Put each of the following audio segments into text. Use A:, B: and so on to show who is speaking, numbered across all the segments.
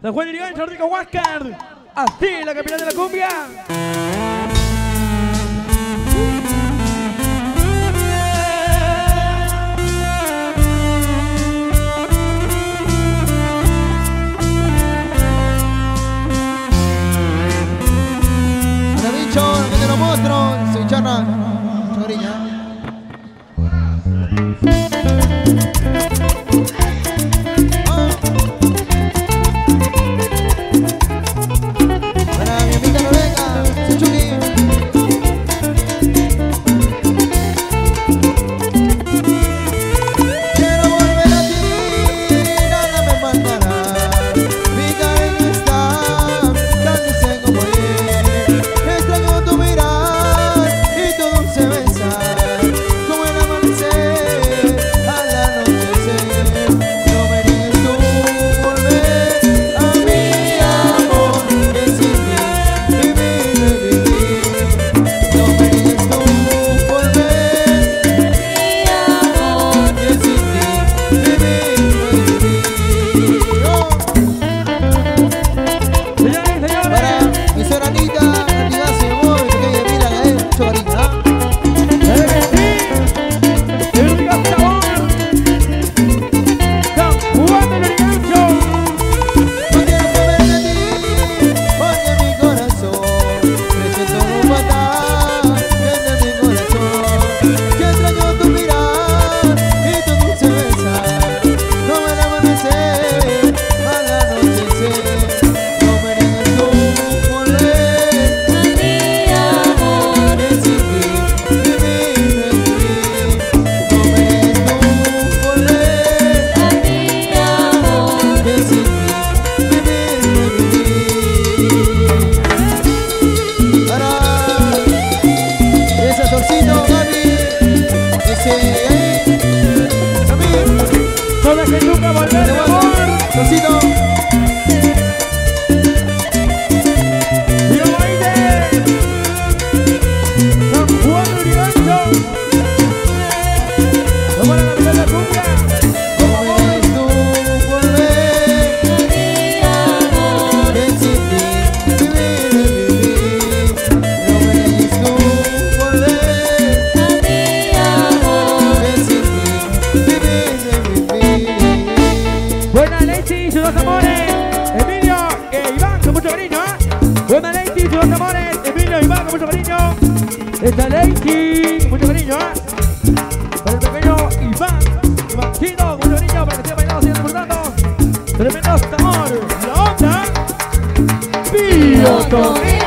A: San Juan Irigal, Jordi Huáscar. Así la capital de la cumbia.
B: Maravilloso, que te lo muestro, se charla.
A: Buena Lacey sus dos amores. Emilio e Iván con mucho cariño, ¿eh? Buena Lacey sus dos amores. Emilio e Iván con mucho cariño. Esta Lacey con mucho cariño, ¿eh? Para el pequeño Iván. Ivancito con mucho cariño para que esté bailando, sigan disfrutando. Tremendo amor. La onda. ¿eh? Piloto.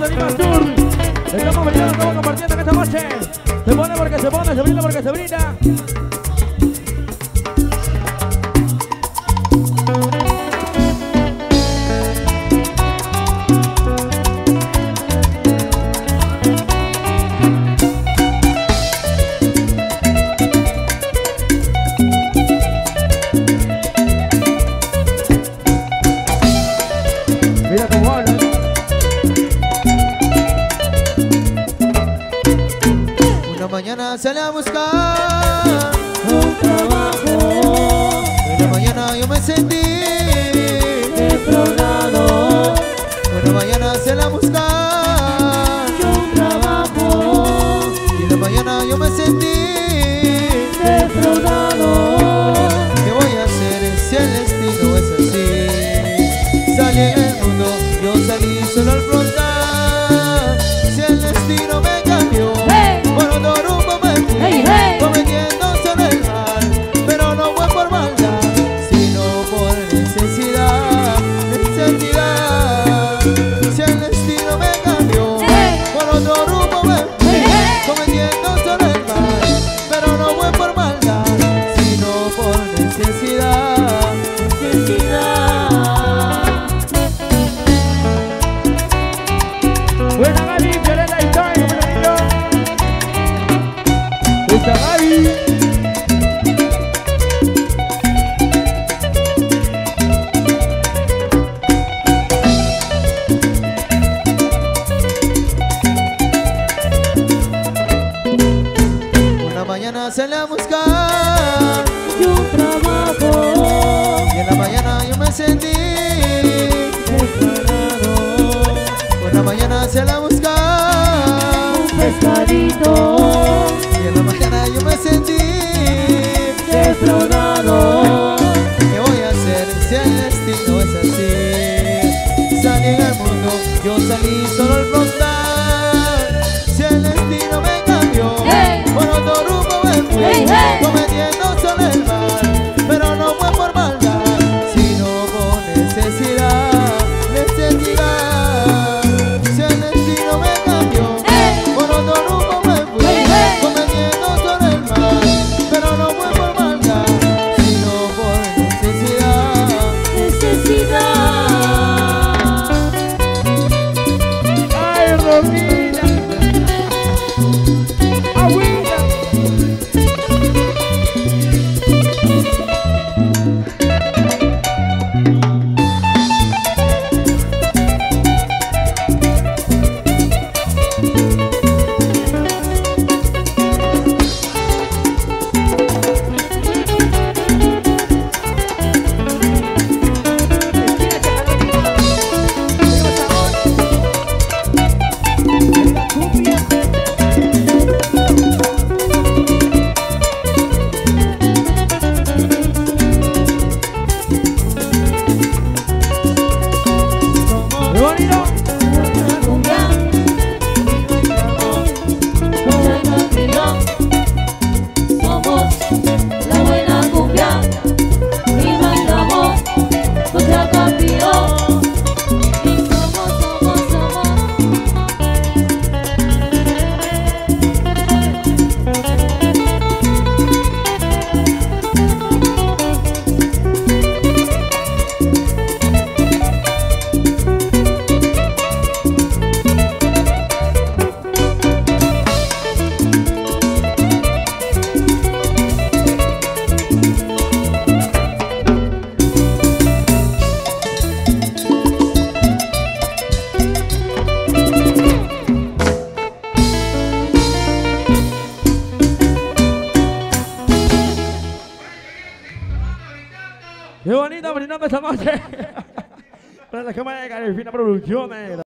A: de Lima Sur. Estamos brindando, estamos compartiendo en esta noche. Se pone porque se pone, se brinda porque se brinda.
B: me sentí. Una mañana se le ha buscado trabajo y en la mañana yo me sentí. mañana se la busca
C: un pescadito.
B: Y en la
A: terminamos esta noche. Para la cámara de Carefina Producciones.